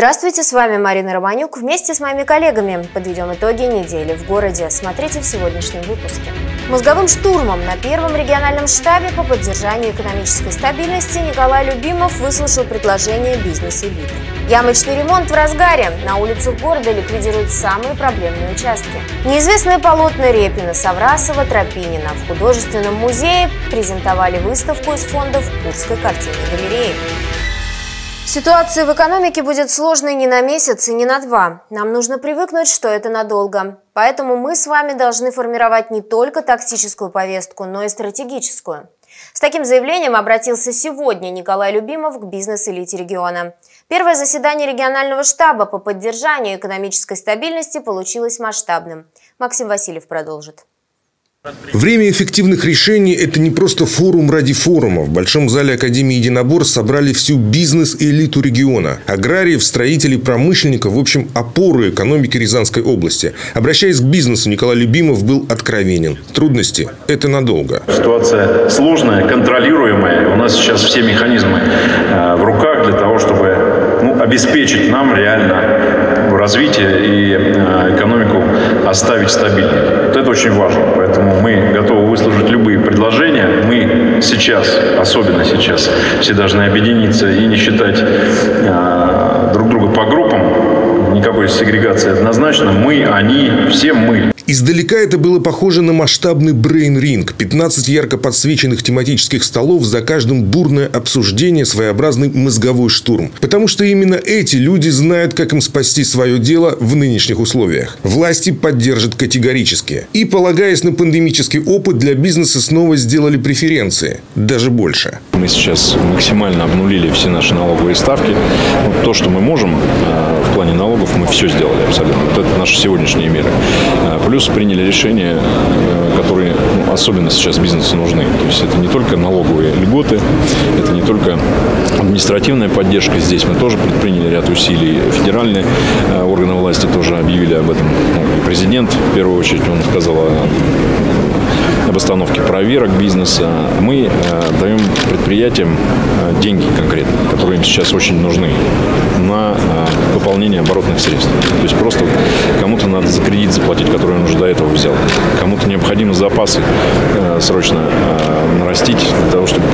Здравствуйте, с вами Марина Романюк. Вместе с моими коллегами подведем итоги недели в городе. Смотрите в сегодняшнем выпуске. Мозговым штурмом на первом региональном штабе по поддержанию экономической стабильности Николай Любимов выслушал предложение бизнес-элиты. Ямочный ремонт в разгаре. На улицах города ликвидируют самые проблемные участки. Неизвестные полотна Репина, Саврасова, Тропинина в художественном музее презентовали выставку из фондов Курской картинной галереи. Ситуация в экономике будет сложной не на месяц и не на два. Нам нужно привыкнуть, что это надолго. Поэтому мы с вами должны формировать не только тактическую повестку, но и стратегическую. С таким заявлением обратился сегодня Николай Любимов к бизнес-элите региона. Первое заседание регионального штаба по поддержанию экономической стабильности получилось масштабным. Максим Васильев продолжит. Время эффективных решений – это не просто форум ради форума. В Большом зале Академии Единобор собрали всю бизнес-элиту региона. Аграриев, строителей, промышленников, в общем, опоры экономики Рязанской области. Обращаясь к бизнесу, Николай Любимов был откровенен. Трудности – это надолго. Ситуация сложная, контролируемая. У нас сейчас все механизмы э, в руках для того, чтобы обеспечить нам реально развитие и э, экономику оставить стабильной. Вот это очень важно. Поэтому мы готовы выслушать любые предложения. Мы сейчас, особенно сейчас, все должны объединиться и не считать э, друг друга по группам. Никакой сегрегации однозначно. Мы, они, все мы. Издалека это было похоже на масштабный брейн-ринг. 15 ярко подсвеченных тематических столов, за каждым бурное обсуждение, своеобразный мозговой штурм. Потому что именно эти люди знают, как им спасти свое дело в нынешних условиях. Власти поддержат категорически. И, полагаясь на пандемический опыт, для бизнеса снова сделали преференции. Даже больше. Мы сейчас максимально обнулили все наши налоговые ставки. То, что мы можем э, в плане налогов, мы все сделали абсолютно. Вот это наши сегодняшние меры. Э, плюс плюс приняли решения, э, которые ну, особенно сейчас бизнесу нужны. То есть это не только налоговые льготы, это не только административная поддержка здесь. Мы тоже предприняли ряд усилий. Федеральные э, органы власти тоже объявили об этом. Ну, президент, в первую очередь, он сказал о об остановке проверок бизнеса. Мы э, даем предприятиям э, деньги конкретно, которые им сейчас очень нужны на пополнение оборотных средств. То есть просто кому-то надо за кредит заплатить, который он уже до этого взял. Кому-то необходимо запасы э, срочно э, нарастить для того, чтобы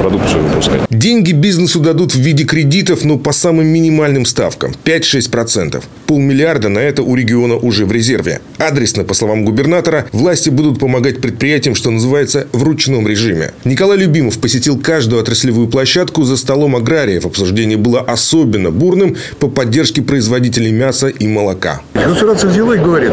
выпускать. Деньги бизнесу дадут в виде кредитов, но по самым минимальным ставкам – 5-6%. Полмиллиарда на это у региона уже в резерве. Адресно, по словам губернатора, власти будут помогать предприятиям, что называется, в ручном режиме. Николай Любимов посетил каждую отраслевую площадку за столом аграриев. Обсуждение было особенно бурным по поддержке производителей мяса и молока. Государство взяло и говорит,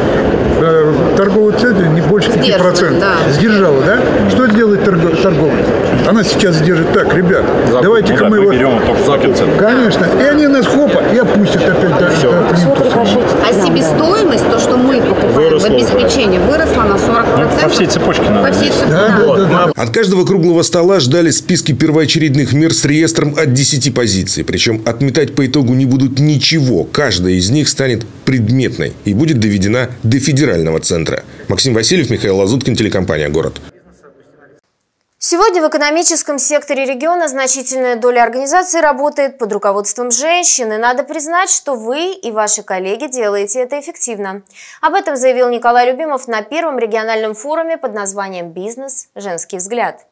э, торговый центр не больше 5%. Да. Сдержала, да? Что делает торговля? Она сейчас держит так, ребят, давайте-ка ну, мы, мы вот... берем только Конечно. И они нас хопа и опустят опять до, Все. до А себестоимость, то, что мы покупаем выросла обеспечении, выросла на 40%. Ну, по всей цепочке надо. По всей цепочке. Да, да, да, да. От каждого круглого стола ждали списки первоочередных мер с реестром от 10 позиций. Причем отметать по итогу не будут ничего. Каждая из них станет предметной и будет доведена до федерального центра. Максим Васильев, Михаил Лазуткин, телекомпания «Город». Сегодня в экономическом секторе региона значительная доля организаций работает под руководством женщин, и надо признать, что вы и ваши коллеги делаете это эффективно. Об этом заявил Николай Любимов на первом региональном форуме под названием «Бизнес. Женский взгляд».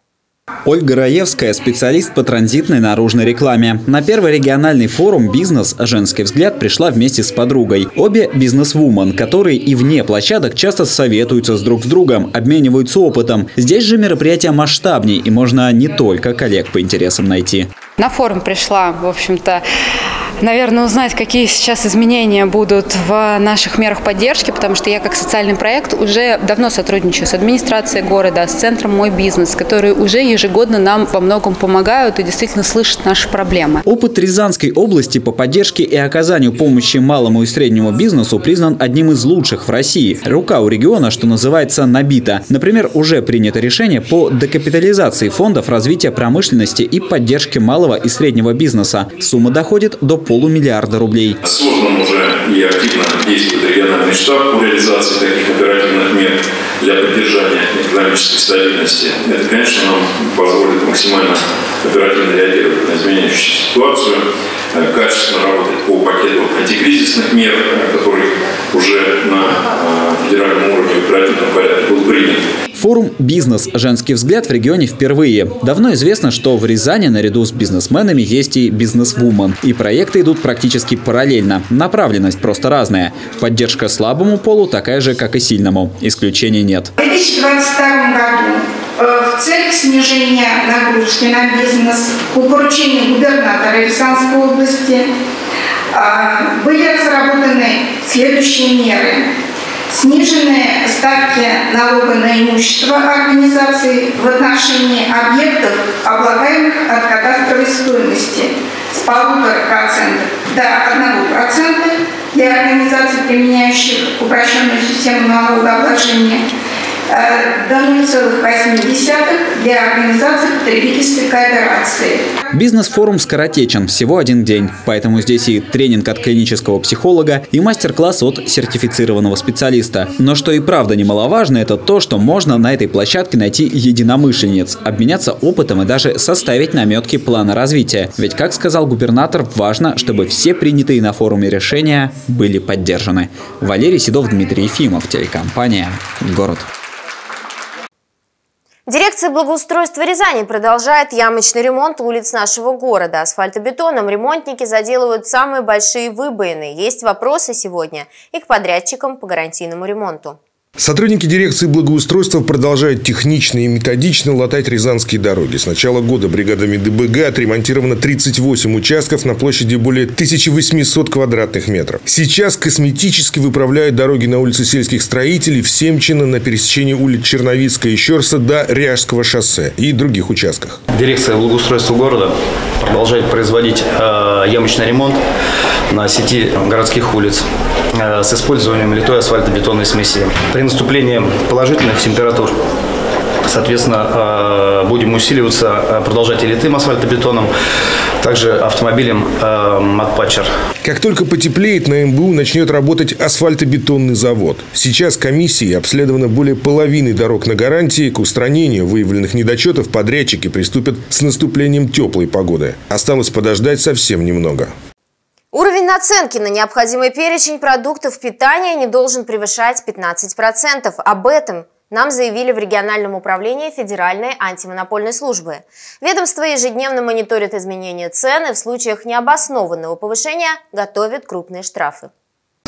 Ольга Раевская – специалист по транзитной наружной рекламе. На первый региональный форум «Бизнес. Женский взгляд» пришла вместе с подругой. Обе – бизнес-вумен, которые и вне площадок часто советуются с друг с другом, обмениваются опытом. Здесь же мероприятие масштабнее, и можно не только коллег по интересам найти. На форум пришла, в общем-то, наверное, узнать, какие сейчас изменения будут в наших мерах поддержки, потому что я как социальный проект уже давно сотрудничаю с администрацией города, с центром «Мой бизнес», которые уже ежегодно нам во многом помогают и действительно слышат наши проблемы. Опыт Рязанской области по поддержке и оказанию помощи малому и среднему бизнесу признан одним из лучших в России. Рука у региона, что называется, набита. Например, уже принято решение по декапитализации фондов развития промышленности и поддержки малого и среднего бизнеса. Сумма доходит до полумиллиарда рублей. Создан уже и активно действует региональный штаб по реализации таких оперативных мер для поддержания экономической стабильности. Это, конечно, нам позволит максимально оперативно реагировать на изменяющуюся ситуацию. качественно работать по пакету антикризисных мер, который уже на федеральном уровне в оперативном порядке был. Форум «Бизнес. Женский взгляд» в регионе впервые. Давно известно, что в Рязани наряду с бизнесменами есть и бизнес-вумен. И проекты идут практически параллельно. Направленность просто разная. Поддержка слабому полу такая же, как и сильному. Исключений нет. В 2022 году э, в целях снижения нагрузки на бизнес по поручению губернатора Рязанской области э, были разработаны следующие меры сниженные ставки налога на имущество организации в отношении объектов, облагаемых от кадастровой стоимости с полутора процентов до одного процента для организаций, применяющих упрощенную систему налогообложения – до 0,8 для организации потребительской кооперации. Бизнес-форум скоротечен, всего один день. Поэтому здесь и тренинг от клинического психолога, и мастер-класс от сертифицированного специалиста. Но что и правда немаловажно, это то, что можно на этой площадке найти единомышленниц, обменяться опытом и даже составить наметки плана развития. Ведь, как сказал губернатор, важно, чтобы все принятые на форуме решения были поддержаны. Валерий Седов, Дмитрий Ефимов, телекомпания «Город». Дирекция благоустройства Рязани продолжает ямочный ремонт улиц нашего города. Асфальтобетоном ремонтники заделывают самые большие выбоины. Есть вопросы сегодня и к подрядчикам по гарантийному ремонту. Сотрудники дирекции благоустройства продолжают технично и методично латать рязанские дороги. С начала года бригадами ДБГ отремонтировано 38 участков на площади более 1800 квадратных метров. Сейчас косметически выправляют дороги на улице сельских строителей в Семчино на пересечении улиц Черновицкая и Щерса до Ряжского шоссе и других участках. Дирекция благоустройства города продолжает производить э, ямочный ремонт на сети городских улиц э, с использованием литой асфальтобетонной смеси. При наступлении положительных температур Соответственно, э, будем усиливаться, э, продолжать и асфальтобетоном, также автомобилем Матпатчер. Как только потеплеет, на МБУ начнет работать асфальтобетонный завод. Сейчас комиссией обследовано более половины дорог на гарантии. К устранению выявленных недочетов подрядчики приступят с наступлением теплой погоды. Осталось подождать совсем немного. Уровень наценки на необходимый перечень продуктов питания не должен превышать 15%. Об этом нам заявили в региональном управлении Федеральной антимонопольной службы. Ведомство ежедневно мониторит изменения цен и в случаях необоснованного повышения готовит крупные штрафы.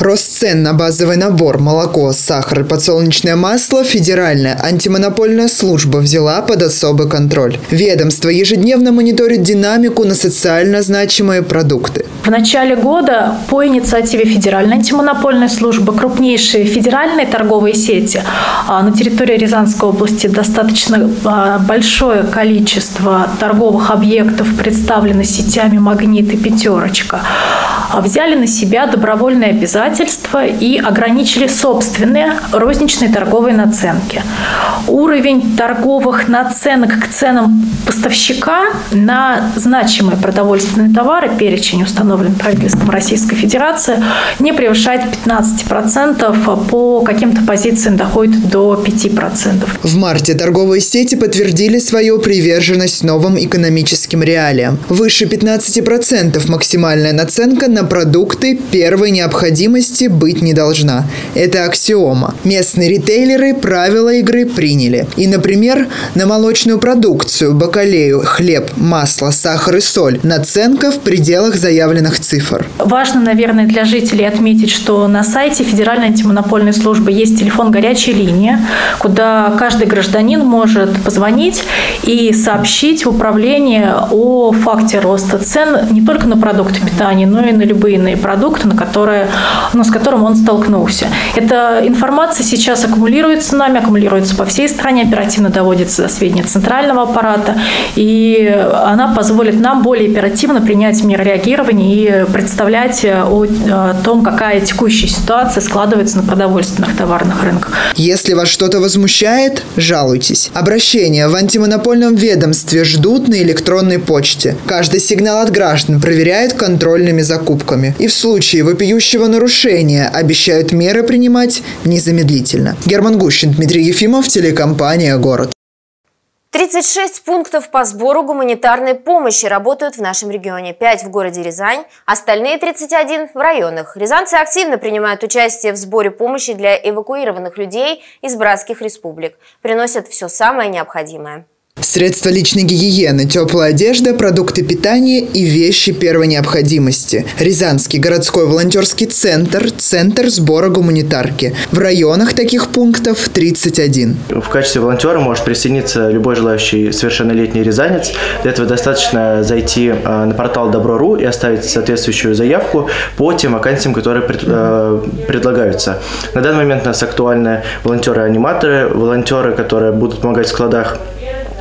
Рост цен на базовый набор, молоко, сахар и подсолнечное масло Федеральная антимонопольная служба взяла под особый контроль. Ведомство ежедневно мониторит динамику на социально значимые продукты. В начале года по инициативе Федеральной антимонопольной службы крупнейшие федеральные торговые сети а, на территории Рязанской области достаточно а, большое количество торговых объектов представлены сетями «Магнит» и «Пятерочка» взяли на себя добровольные обязательства и ограничили собственные розничные торговые наценки. Уровень торговых наценок к ценам поставщика на значимые продовольственные товары, перечень установлен правительством Российской Федерации, не превышает 15%, по каким-то позициям доходит до 5%. В марте торговые сети подтвердили свою приверженность новым экономическим реалиям. Выше 15% максимальная наценка на продукты первой необходимости быть не должна. Это аксиома. Местные ритейлеры правила игры приняли. И, например, на молочную продукцию, бакалею, хлеб, масло, сахар и соль наценка в пределах заявленных цифр. Важно, наверное, для жителей отметить, что на сайте Федеральной антимонопольной службы есть телефон горячей линии, куда каждый гражданин может позвонить и сообщить в управление о факте роста цен не только на продукты питания, но и на любые иные продукты, на которые, ну, с которым он столкнулся. Эта информация сейчас аккумулируется нами, аккумулируется по всей стране, оперативно доводится до сведения центрального аппарата, и она позволит нам более оперативно принять меры реагирования и представлять о, о том, какая текущая ситуация складывается на продовольственных товарных рынках. Если вас что-то возмущает, жалуйтесь. Обращения в антимонопольном ведомстве ждут на электронной почте. Каждый сигнал от граждан проверяют контрольными закупками ошибками и в случае вопиющего нарушения обещают меры принимать незамедлительно. Герман Гущин, Дмитрий Ефимов, телекомпания «Город». 36 пунктов по сбору гуманитарной помощи работают в нашем регионе. 5 в городе Рязань, остальные 31 в районах. Рязанцы активно принимают участие в сборе помощи для эвакуированных людей из братских республик. Приносят все самое необходимое. Средства личной гигиены, теплая одежда, продукты питания и вещи первой необходимости. Рязанский городской волонтерский центр – центр сбора гуманитарки. В районах таких пунктов 31. В качестве волонтера может присоединиться любой желающий совершеннолетний рязанец. Для этого достаточно зайти э, на портал Добро.ру и оставить соответствующую заявку по тем вакансиям, которые пред, э, предлагаются. На данный момент у нас актуальны волонтеры-аниматоры, волонтеры, которые будут помогать в складах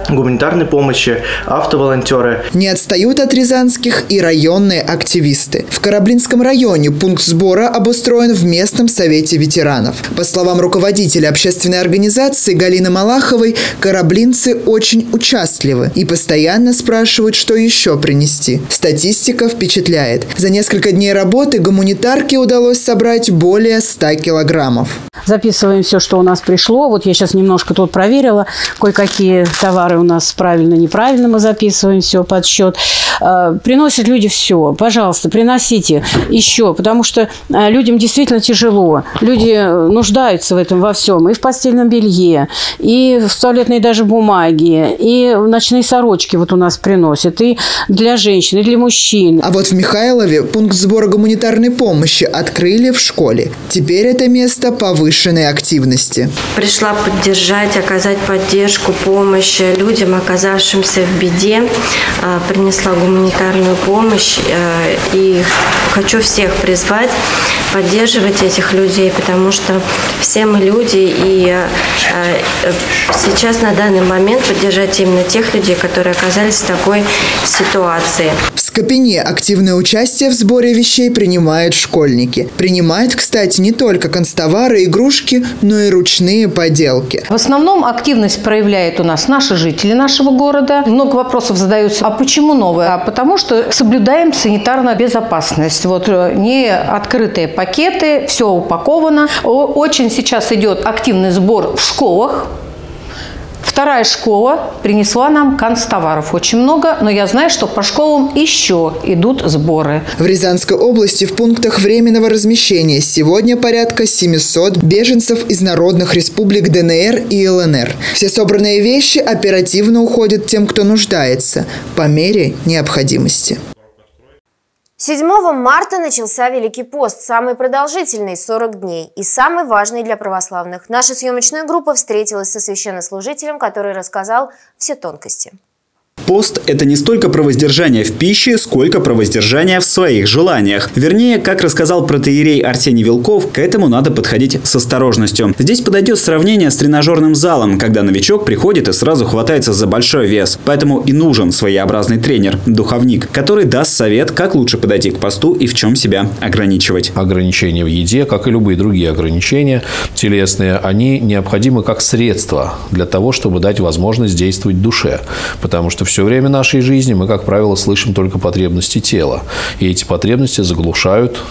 гуманитарной помощи, автоволонтеры. Не отстают от рязанских и районные активисты. В Кораблинском районе пункт сбора обустроен в местном совете ветеранов. По словам руководителя общественной организации Галины Малаховой, кораблинцы очень участливы и постоянно спрашивают, что еще принести. Статистика впечатляет. За несколько дней работы гуманитарке удалось собрать более 100 килограммов. Записываем все, что у нас пришло. Вот я сейчас немножко тут проверила, кое-какие товары у нас правильно, неправильно мы записываем все под счет. А, приносят люди все. Пожалуйста, приносите еще, потому что а, людям действительно тяжело. Люди нуждаются в этом во всем. И в постельном белье, и в туалетной даже бумаге, и в ночные сорочки вот у нас приносят, и для женщин, и для мужчин. А вот в Михайлове пункт сбора гуманитарной помощи открыли в школе. Теперь это место повышенной активности. Пришла поддержать, оказать поддержку, помощь людям, оказавшимся в беде. А, принесла гуманитарную помощь э, и хочу всех призвать поддерживать этих людей, потому что все мы люди, и э, сейчас на данный момент поддержать именно тех людей, которые оказались в такой ситуации. В Скопине активное участие в сборе вещей принимают школьники. Принимают, кстати, не только констовары, игрушки, но и ручные поделки. В основном активность проявляет у нас наши жители нашего города. Много вопросов задаются, а почему новое? А потому что соблюдаем санитарную безопасность. Вот э, не открытые пакеты, все упаковано. Очень сейчас идет активный сбор в школах. Вторая школа принесла нам канцтоваров очень много, но я знаю, что по школам еще идут сборы. В Рязанской области в пунктах временного размещения сегодня порядка 700 беженцев из народных республик ДНР и ЛНР. Все собранные вещи оперативно уходят тем, кто нуждается, по мере необходимости. 7 марта начался Великий пост, самый продолжительный – 40 дней и самый важный для православных. Наша съемочная группа встретилась со священнослужителем, который рассказал все тонкости. Пост – это не столько про воздержание в пище, сколько про воздержание в своих желаниях. Вернее, как рассказал протеерей Арсений Вилков, к этому надо подходить с осторожностью. Здесь подойдет сравнение с тренажерным залом, когда новичок приходит и сразу хватается за большой вес. Поэтому и нужен своеобразный тренер, духовник, который даст совет, как лучше подойти к посту и в чем себя ограничивать. Ограничения в еде, как и любые другие ограничения телесные, они необходимы как средство для того, чтобы дать возможность действовать душе. Потому что все время нашей жизни мы, как правило, слышим только потребности тела. И эти потребности заглушают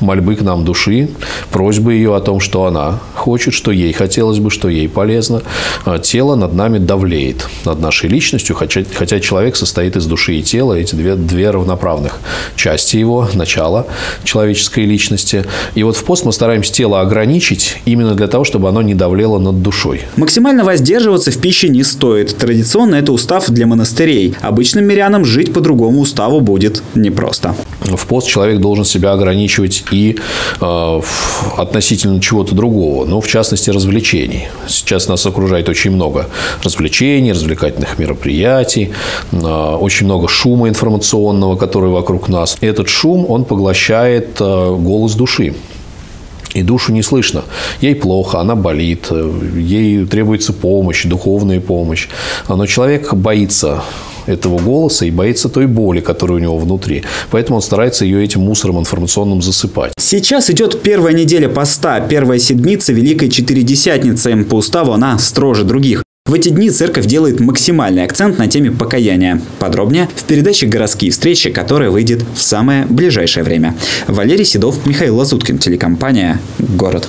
мольбы к нам души, просьбы ее о том, что она хочет, что ей хотелось бы, что ей полезно. А тело над нами давлеет, над нашей личностью, хотя, хотя человек состоит из души и тела, эти две, две равноправных части его, начала человеческой личности. И вот в пост мы стараемся тело ограничить именно для того, чтобы оно не давлело над душой. Максимально воздерживаться в пище не стоит. Традиционно это устав для монастырей. Обычным мирянам жить по другому уставу будет непросто. В пост человек должен себя ограничивать и э, относительно чего-то другого, ну, в частности, развлечений. Сейчас нас окружает очень много развлечений, развлекательных мероприятий, э, очень много шума информационного, который вокруг нас. И этот шум, он поглощает э, голос души и душу не слышно. Ей плохо, она болит, ей требуется помощь, духовная помощь. Но человек боится этого голоса и боится той боли, которая у него внутри. Поэтому он старается ее этим мусором информационным засыпать. Сейчас идет первая неделя поста, первая седмица Великой Четыредесятницы. По уставу она строже других. В эти дни церковь делает максимальный акцент на теме покаяния. Подробнее в передаче «Городские встречи», которая выйдет в самое ближайшее время. Валерий Седов, Михаил Лазуткин, телекомпания «Город».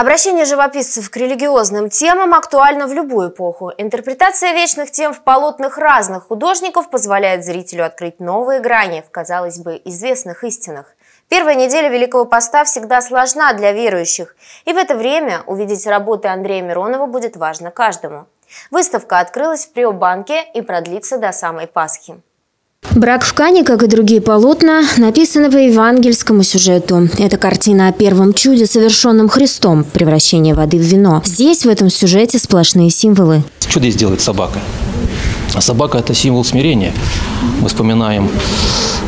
Обращение живописцев к религиозным темам актуально в любую эпоху. Интерпретация вечных тем в полотнах разных художников позволяет зрителю открыть новые грани в, казалось бы, известных истинах. Первая неделя Великого Поста всегда сложна для верующих, и в это время увидеть работы Андрея Миронова будет важно каждому. Выставка открылась в Приобанке и продлится до самой Пасхи. Брак в Кане, как и другие полотна, написаны по евангельскому сюжету. Это картина о первом чуде, совершенном Христом – превращение воды в вино. Здесь, в этом сюжете, сплошные символы. Чудо здесь делает собака. А собака – это символ смирения. Мы вспоминаем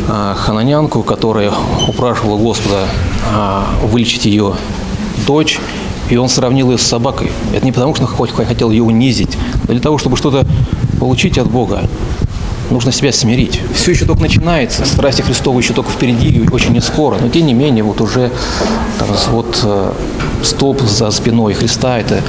э, хананянку, которая упрашивала Господа э, вылечить ее дочь, и он сравнил ее с собакой. Это не потому, что он хотел ее унизить, но для того, чтобы что-то получить от Бога нужно себя смирить. Все еще только начинается, страсти Христовы еще только впереди и очень не скоро. Но тем не менее, вот уже там, вот э, столб за спиной Христа – это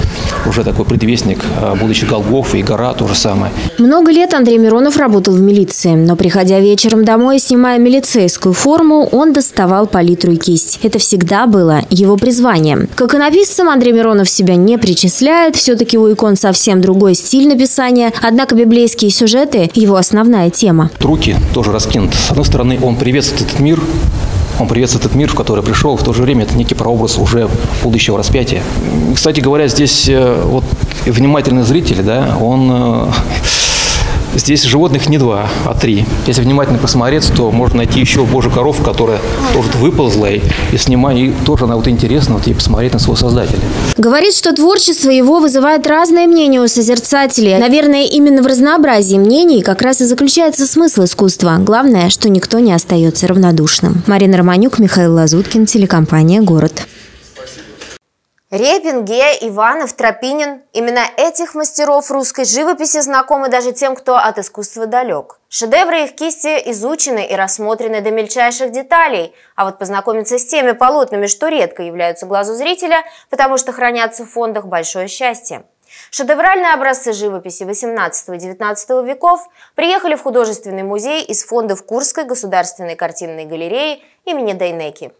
уже такой предвестник э, будущей Голгофы и гора – то же самое. Много лет Андрей Миронов работал в милиции, но приходя вечером домой, снимая милицейскую форму, он доставал палитру и кисть. Это всегда было его призванием. К иконописцам Андрей Миронов себя не причисляет, все-таки у икон совсем другой стиль написания, однако библейские сюжеты – его основная тема. Руки тоже раскинуты. С одной стороны, он приветствует этот мир, он приветствует этот мир, в который пришел, в то же время это некий прообраз уже будущего распятия. Кстати говоря, здесь э, вот внимательный зритель, да, он э, Здесь животных не два, а три. Если внимательно посмотреть, то можно найти еще божью коровку, которая тоже выползла, и, и и тоже она вот интересно вот, и посмотреть на своего создателя. Говорит, что творчество его вызывает разное мнение у созерцателей. Наверное, именно в разнообразии мнений как раз и заключается смысл искусства. Главное, что никто не остается равнодушным. Марина Романюк, Михаил Лазуткин, телекомпания «Город». Репин, Гея, Иванов, Тропинин – именно этих мастеров русской живописи знакомы даже тем, кто от искусства далек. Шедевры их кисти изучены и рассмотрены до мельчайших деталей, а вот познакомиться с теми полотнами, что редко являются глазу зрителя, потому что хранятся в фондах большое счастье. Шедевральные образцы живописи XVIII-XIX веков приехали в художественный музей из фондов Курской государственной картинной галереи имени Дайнеки.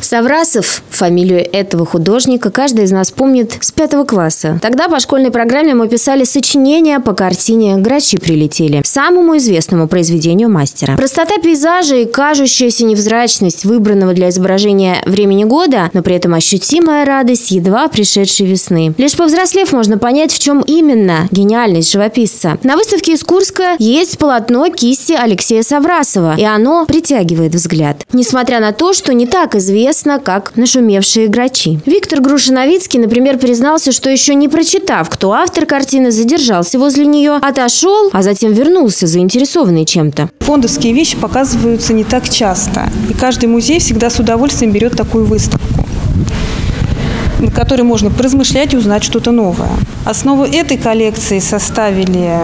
Саврасов, фамилию этого художника, каждый из нас помнит с пятого класса. Тогда по школьной программе мы писали сочинения по картине «Грачи прилетели», самому известному произведению мастера. Простота пейзажа и кажущаяся невзрачность выбранного для изображения времени года, но при этом ощутимая радость едва пришедшей весны. Лишь повзрослев можно понять, в чем именно гениальность живописца. На выставке из Курска есть полотно кисти Алексея Саврасова, и оно притягивает взгляд. Несмотря на то, что не так известно известна как «Нашумевшие грачи». Виктор Грушиновицкий, например, признался, что еще не прочитав, кто автор картины, задержался возле нее, отошел, а затем вернулся, заинтересованный чем-то. Фондовские вещи показываются не так часто, и каждый музей всегда с удовольствием берет такую выставку на которой можно поразмышлять и узнать что-то новое. Основу этой коллекции составили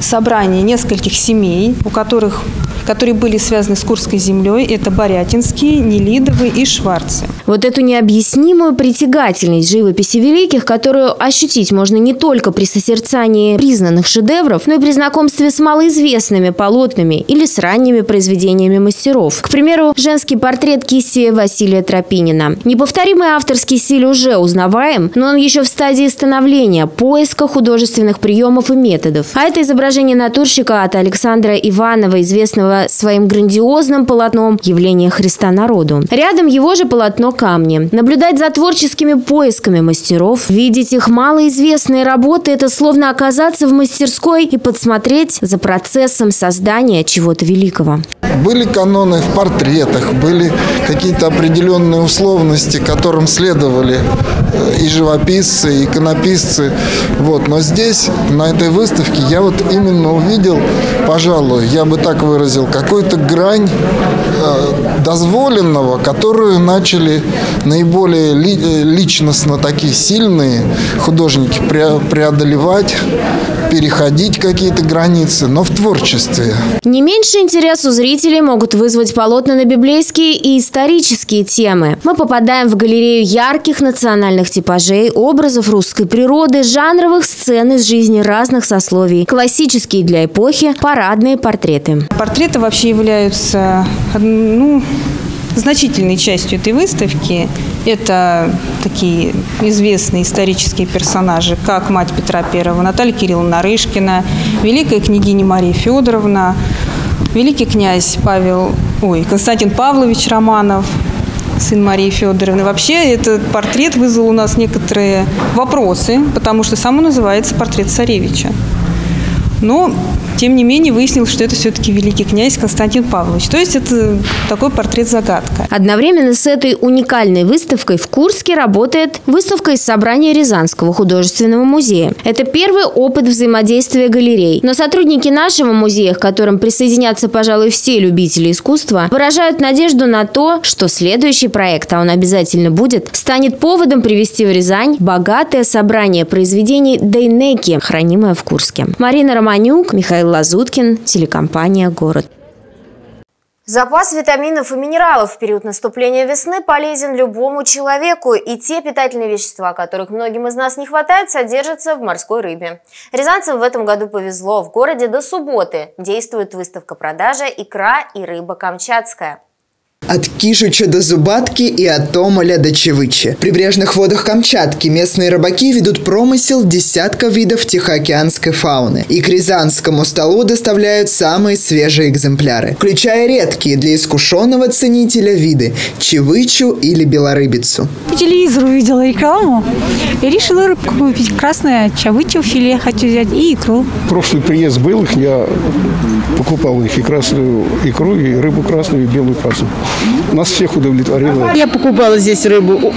собрание нескольких семей, у которых которые были связаны с Курской землей. Это Борятинские, Нелидовы и Шварцы. Вот эту необъяснимую притягательность живописи великих, которую ощутить можно не только при созерцании признанных шедевров, но и при знакомстве с малоизвестными полотнами или с ранними произведениями мастеров. К примеру, женский портрет кисти Василия Тропинина. Неповторимый авторский стиль уже узнаваем, но он еще в стадии становления, поиска художественных приемов и методов. А это изображение натурщика от Александра Иванова, известного своим грандиозным полотном «Явление Христа народу». Рядом его же полотно «Камни». Наблюдать за творческими поисками мастеров, видеть их малоизвестные работы – это словно оказаться в мастерской и подсмотреть за процессом создания чего-то великого. Были каноны в портретах, были какие-то определенные условности, которым следовали и живописцы, и иконописцы. Вот. Но здесь, на этой выставке, я вот именно увидел, пожалуй, я бы так выразил, какую-то грань э, дозволенного, которую начали наиболее ли, э, личностно такие сильные художники преодолевать, переходить какие-то границы, но в творчестве. Не меньше интерес у зрителей могут вызвать полотна на библейские и исторические темы. Мы попадаем в галерею ярких национальных типажей, образов русской природы, жанровых сцен из жизни разных сословий, классические для эпохи, парадные портреты. Портреты вообще являются ну, значительной частью этой выставки это такие известные исторические персонажи, как мать Петра I, Наталья Кирилловна Нарышкина, великая княгиня Мария Федоровна, великий князь Павел, ой, Константин Павлович Романов, сын Марии Федоровны. Вообще этот портрет вызвал у нас некоторые вопросы, потому что сам он называется «Портрет царевича». Но тем не менее, выяснилось, что это все-таки великий князь Константин Павлович. То есть это такой портрет-загадка. Одновременно с этой уникальной выставкой в Курске работает выставка из собрания Рязанского художественного музея. Это первый опыт взаимодействия галерей. Но сотрудники нашего музея, к которым присоединятся, пожалуй, все любители искусства, выражают надежду на то, что следующий проект, а он обязательно будет, станет поводом привести в Рязань богатое собрание произведений Дейнеки, хранимое в Курске. Марина Романюк, Михаил Михаил Лазуткин, телекомпания «Город». Запас витаминов и минералов в период наступления весны полезен любому человеку, и те питательные вещества, которых многим из нас не хватает, содержатся в морской рыбе. Рязанцам в этом году повезло. В городе до субботы действует выставка продажа «Икра и рыба камчатская». От Кишича до Зубатки и от Томоля до Чевыча. В прибрежных водах Камчатки местные рыбаки ведут промысел десятка видов тихоокеанской фауны. И к рязанскому столу доставляют самые свежие экземпляры, включая редкие для искушенного ценителя виды – чевычу или белорыбицу. По телевизору видела рекламу и решила рыбку купить. Красная чавычу филе хочу взять и икру. Прошлый приезд был их, я покупал их и красную икру, и рыбу красную, и белую красную. Нас всех удовлетворило. Я покупала здесь рыбу.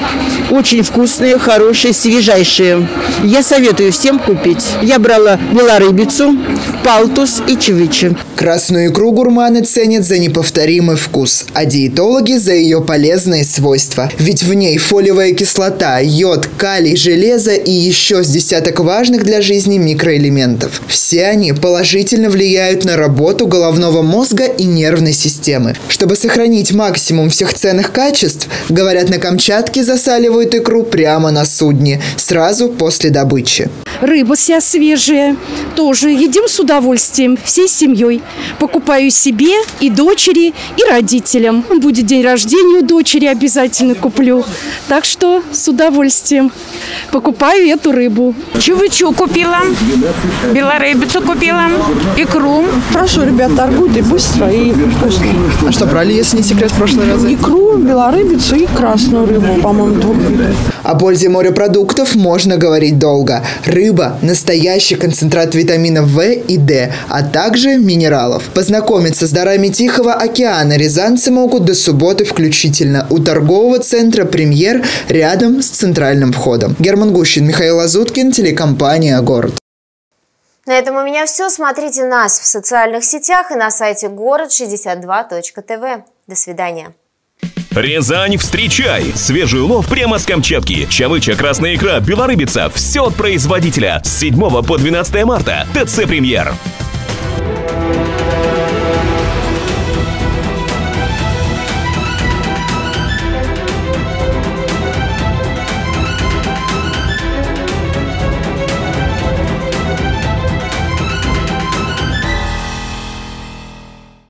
Очень вкусные, хорошие, свежайшие. Я советую всем купить. Я брала белорыбицу, палтус и чевичи. Красную икру гурманы ценят за неповторимый вкус, а диетологи за ее полезные свойства. Ведь в ней фолиевая кислота, йод, калий, железо и еще с десяток важных для жизни микроэлементов. Все они положительно влияют на работу головного мозга и нервной системы. Чтобы сохранить максимум всех ценных качеств, говорят, на Камчатке засаливают икру прямо на судне, сразу после добычи. Рыба вся свежая, тоже едим с удовольствием, всей семьей. Покупаю себе и дочери, и родителям. Будет день рождения у дочери, обязательно куплю. Так что с удовольствием покупаю эту рыбу. Чувычу купила, белорыбицу купила, икру. Хорошо, ребят, торгуют быстро, и вкусно. А что брали, если не секрет, прошлый раз? Икру, белорыбицу и красную рыбу, по-моему, двух видов. О пользе морепродуктов можно говорить долго. Рыба – настоящий концентрат витаминов В и D, а также минералов. Познакомиться с дарами Тихого океана рязанцы могут до субботы включительно у торгового центра «Премьер» рядом с центральным входом. Герман Гущин, Михаил Лазуткин, телекомпания «Город». На этом у меня все. Смотрите нас в социальных сетях и на сайте город62.тв. До свидания. Рязань, встречай! Свежий улов прямо с Камчатки. Чавыча, красная икра, белорыбица. Все от производителя. С 7 по 12 марта. ТЦ «Премьер».